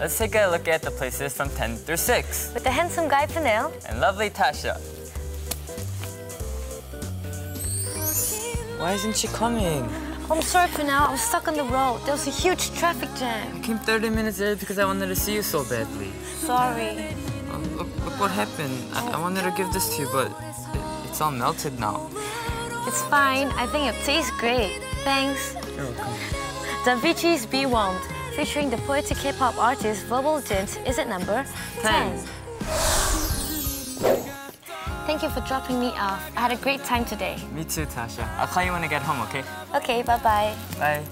let's take a look at the places from 10 through 6. With the handsome guy Peniel. And lovely Tasha. Why isn't she coming? I'm sorry Peniel, I was stuck on the road. There was a huge traffic jam. I came 30 minutes early because I wanted to see you so badly. Sorry. Oh, look, look what happened. I, I wanted to give this to you, but it, it's all melted now. It's fine. I think it tastes great. Thanks. You're welcome. Davichi's Be Warmed, featuring the poetic hip-hop artist Verbal Jint, is at number 10. 10. Thank you for dropping me off. I had a great time today. Me too, Tasha. I'll call you when I get home, okay? Okay, bye-bye. Bye.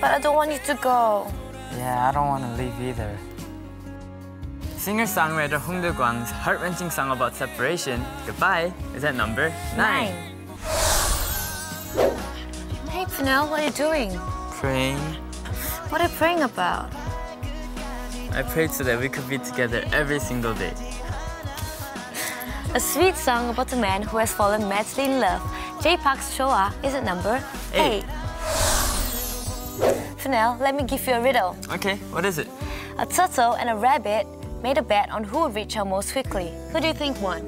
But I don't want you to go. Yeah, I don't want to leave either. Singer-songwriter Hong Kwang's heart-wrenching song about separation, Goodbye, is at number 9. Hey, Peniel, what are you doing? Praying. What are you praying about? I pray so that we could be together every single day. A sweet song about a man who has fallen madly in love. Jay Park's Joah is at number Eight. 8. Peniel, let me give you a riddle. Okay, what is it? A turtle and a rabbit made a bet on who would reach her most quickly. Who do you think won?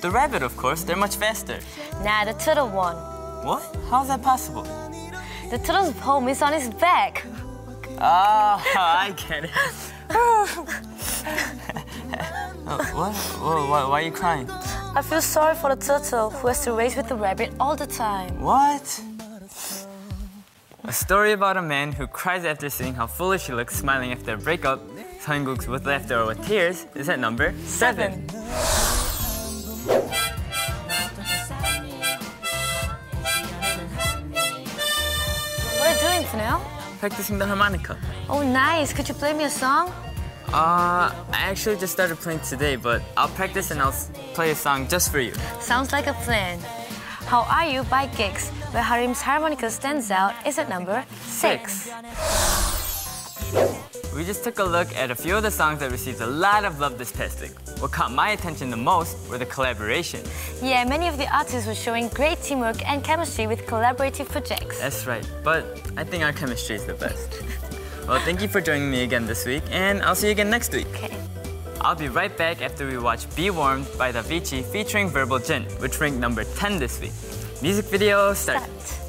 The rabbit, of course. They're much faster. Nah, the turtle won. What? How is that possible? The turtle's home is on his back. Ah, I get it. Oh, what? Whoa, why, why are you crying? I feel sorry for the turtle who has to race with the rabbit all the time. What? A story about a man who cries after seeing how foolish he looks smiling after a breakup. Seongguk's With Laughter or With Tears is at number seven. What are you doing, Peniel? Practicing the harmonica. Oh, nice. Could you play me a song? Uh, I actually just started playing today, but I'll practice and I'll play a song just for you. Sounds like a plan. How Are You by Gigs, where Harim's harmonica stands out, is at number six. We just took a look at a few of the songs that received a lot of love this past week. What caught my attention the most were the collaborations. Yeah, many of the artists were showing great teamwork and chemistry with collaborative projects. That's right, but I think our chemistry is the best. Well, thank you for joining me again this week, and I'll see you again next week. Okay. I'll be right back after we watch Be Warmed by Davichi featuring Verbal Jint, which ranked number 10 this week. Music video start. Start.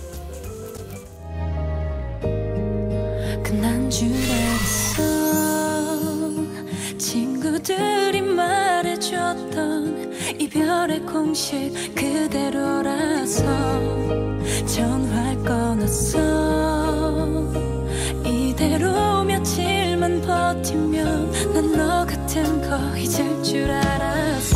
이별의 공식 그대로라서 전화를 끊었어. 이대로 며칠만 버티면 난 너 같은 거 잊을 줄 알았어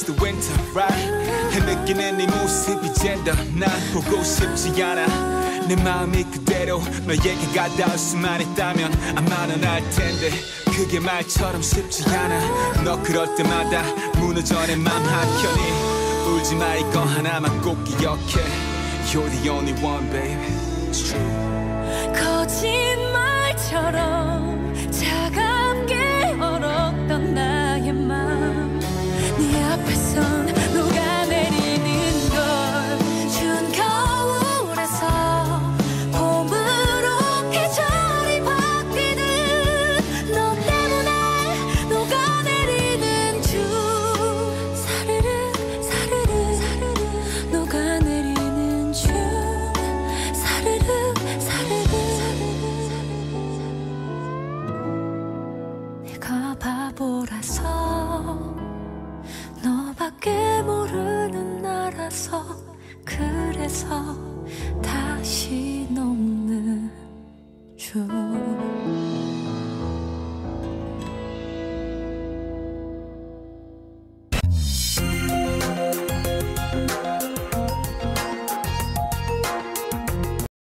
it's the winter, right? 느끼는 네 모습 이 젠 더 난 보고 싶지 않아. 내 마음이 그대로 너에게 가닿을 수만 있다면 아마 넌알 텐데 그게 말처럼 쉽지 않아. 너 그럴 때마다 무너져 내 맘 한켠이 울지 마. 이거 하나만 꼭 기억해. You're the only one baby It's true 바보라서 너밖에 모르는 나라서 그래서 다시 주